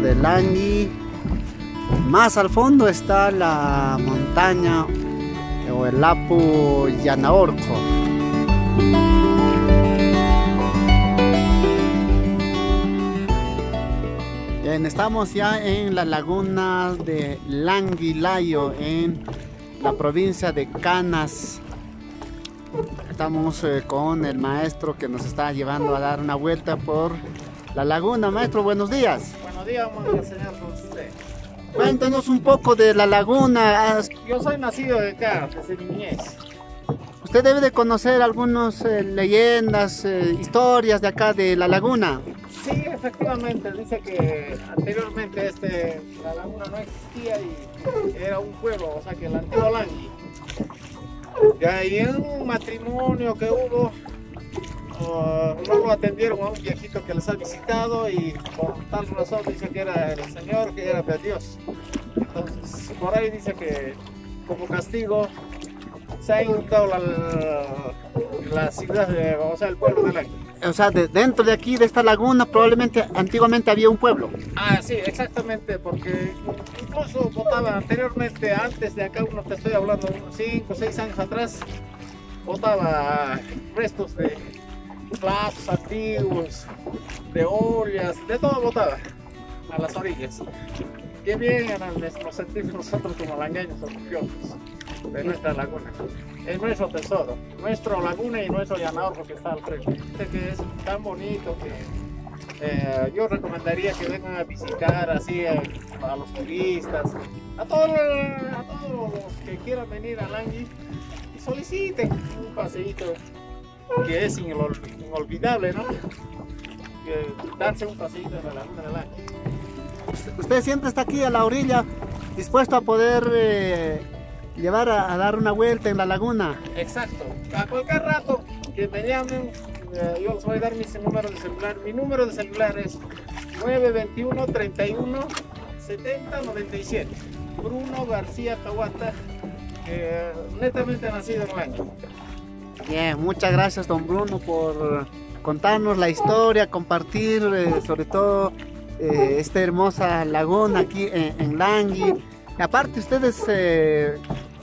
De Langui. Más al fondo está la montaña o el Lapu Yanaorco. Bien, estamos ya en la laguna de Languilayo, en la provincia de Canas. Estamos eh, con el maestro que nos está llevando a dar una vuelta por la laguna. Maestro, buenos días. Buenos días, vamos a enseñar con usted. Cuéntanos un poco de la laguna. Ah, Yo soy nacido de acá, desde niñez. Usted debe de conocer algunas eh, leyendas, eh, historias de acá de la laguna. Sí, efectivamente, dice que anteriormente este, la laguna no existía y era un pueblo, o sea que el antiguo Langui. Y ahí en un matrimonio que hubo, uh, no lo atendieron a un viejito que les ha visitado y por tal razón dice que era el señor, que era de Dios. Entonces, por ahí dice que como castigo se ha inundado la, la ciudad, de, o sea, el pueblo de Langui. O sea, de- dentro de aquí, de esta laguna, probablemente antiguamente había un pueblo. Ah, sí, exactamente, porque incluso votaba anteriormente, antes de acá, uno te estoy hablando, unos 5 o 6 años atrás, votaba restos de platos antiguos, de ollas, de todo votaba a las orillas. Qué bien nos sentimos nosotros como langueños orgullosos de nuestra laguna. Es nuestro tesoro, nuestro laguna y nuestro llanador que está al frente. Este que es tan bonito que eh, yo recomendaría que vengan a visitar así eh, a, los turistas, a todos, a todos los que quieran venir a Langui y soliciten un paseíto que es inol- inolvidable, ¿no? Darse un paseíto en la laguna de Langui. Usted siempre está aquí a la orilla, dispuesto a poder eh, llevar a, a dar una vuelta en la laguna. Exacto. A cualquier rato que me llamen, eh, yo les voy a dar mi número de celular. Mi número de celular es 921 31 70 97. Bruno García Cahuata, que netamente nacido en Lange. Bien, muchas gracias, don Bruno, por contarnos la historia, compartir eh, sobre todo eh, esta hermosa laguna aquí en, en Langui. Aparte, ustedes eh,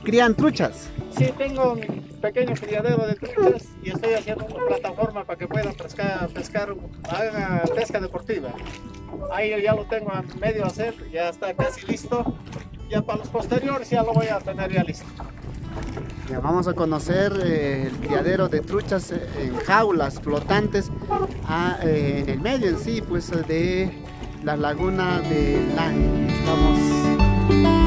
crían truchas. Sí, tengo mi pequeño criadero de truchas y estoy haciendo una plataforma para que puedan pescar, pescar hagan pesca deportiva. Ahí ya lo tengo a medio hacer, ya está casi listo. Ya para los posteriores ya lo voy a tener ya listo. Ya vamos a conocer eh, el criadero de truchas eh, en jaulas flotantes ah, eh, en el medio en sí, pues de la laguna de Langui. Estamos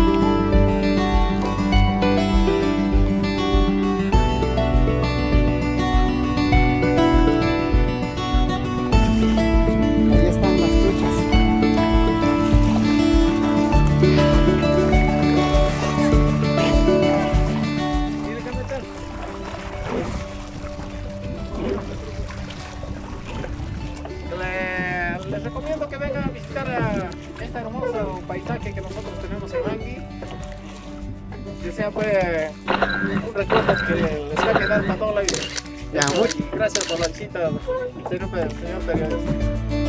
recomiendo que vengan a visitar a este hermoso paisaje que nosotros tenemos en Langui. Que sea pues un recuerdo que les va a quedar para toda la vida. Ya, much- Y gracias por la visita, señor, señor periodista.